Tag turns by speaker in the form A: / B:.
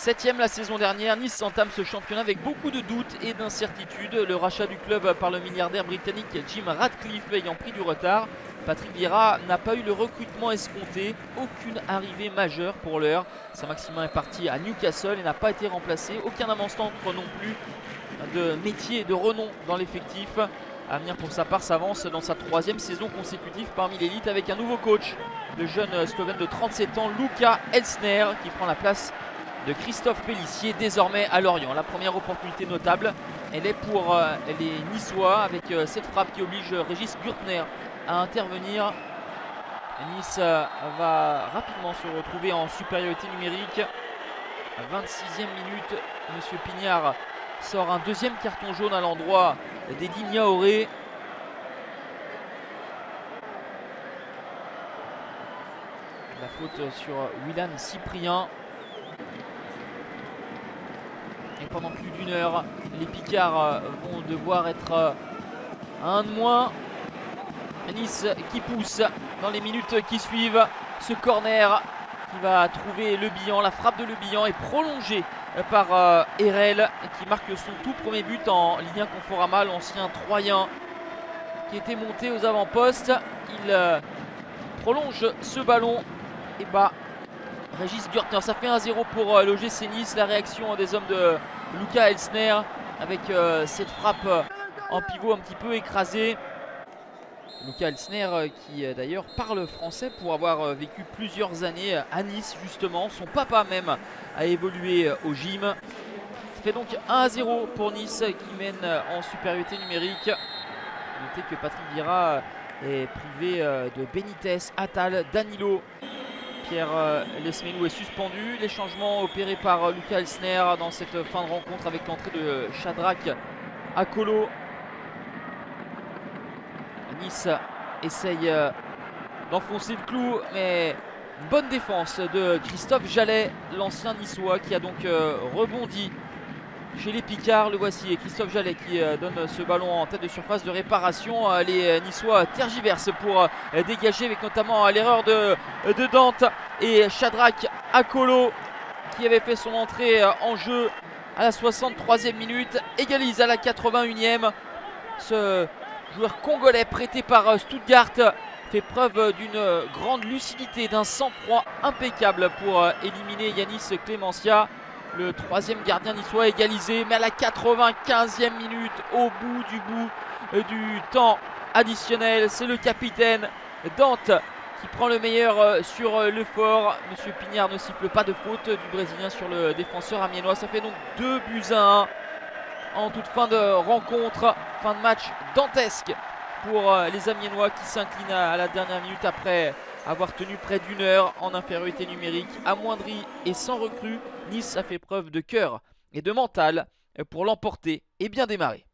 A: Septième la saison dernière, Nice entame ce championnat avec beaucoup de doutes et d'incertitudes. Le rachat du club par le milliardaire britannique Jim Radcliffe ayant pris du retard. Patrick Vieira n'a pas eu le recrutement escompté, aucune arrivée majeure pour l'heure. Saint-Maximin est parti à Newcastle et n'a pas été remplacé. Aucun avancement non plus de métier de renom dans l'effectif. À venir pour sa part s'avance dans sa troisième saison consécutive parmi l'élite avec un nouveau coach, le jeune Slovène de 37 ans, Luca Elsner, qui prend la place de Christophe Pellissier désormais à Lorient. La première opportunité notable, elle est pour euh, les Niçois avec euh, cette frappe qui oblige Régis Gurtner à intervenir. Nice euh, va rapidement se retrouver en supériorité numérique. 26e minute, Monsieur Pignard sort un deuxième carton jaune à l'endroit d'Edi Niaoré. La faute sur Willan Cyprien. Et pendant plus d'une heure, les Picards euh, vont devoir être euh, un de moins. Nice qui pousse dans les minutes qui suivent. Ce corner qui va trouver Le Bihan. La frappe de Le Bihan est prolongée par euh, Erel qui marque son tout premier but en Ligue 1 Conforama, l'ancien Troyen qui était monté aux avant-postes. Il prolonge ce ballon et bat Régis Gürtner. Ça fait 1-0 pour euh, l'OGC Nice. La réaction des hommes de Luca Elsner avec euh, cette frappe euh, en pivot un petit peu écrasé. Luca Elsner qui d'ailleurs parle français pour avoir vécu plusieurs années à Nice justement. Son papa même a évolué au gym. Ça fait donc 1-0 pour Nice qui mène en supériorité numérique. Notez que Patrick Vira est privé de Benitez, Atal, Danilo Pierre euh, Lesmelou est suspendu. Les changements opérés par euh, Lucas Elsner dans cette fin de rencontre avec l'entrée de Shadrach Akolo. Nice essaye euh, d'enfoncer le clou, mais bonne défense de Christophe Jallet, l'ancien niçois qui a donc rebondi chez les Picards. Le voici, Christophe Jallet qui euh, donne ce ballon en tête de surface de réparation. Euh, les euh, Niçois tergiversent pour dégager avec notamment l'erreur de, Dante et Shadrach Akolo qui avait fait son entrée en jeu à la 63e minute. Égalise à la 81e. Ce joueur congolais prêté par Stuttgart fait preuve d'une grande lucidité, d'un sang-froid impeccable pour éliminer Yanis Clémencia. Le troisième gardien niçois égalisé, mais à la 95e minute, au bout du bout euh, du temps additionnel, c'est le capitaine Dante qui prend le meilleur euh, sur euh, le fort. Monsieur Pignard ne siffle pas de faute du Brésilien sur le défenseur amiénois. Ça fait donc 2 buts à 1 en toute fin de rencontre. Fin de match dantesque pour les Amiénois qui s'inclinent à la dernière minute après avoir tenu près d'une heure en infériorité numérique, amoindri et sans recrue. Nice a fait preuve de cœur et de mental pour l'emporter et bien démarrer.